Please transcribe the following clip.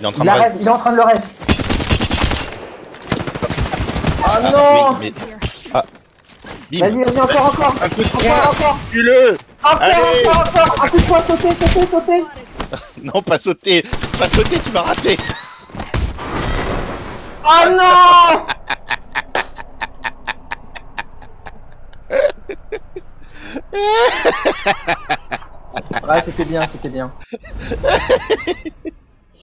Il est en train Il, de il est en train de le reste. Oh ah, ah, non mais- ah. Vas-y, vas-y, encore, encore. Un coup de Encore, encore. Tue-le. Encore, Allez. encore, encore. Un coup de poing, sauter, sauter, sauter. Non, pas sauter. Pas sauter, tu m'as raté. Oh non. Ouais, c'était bien, c'était bien.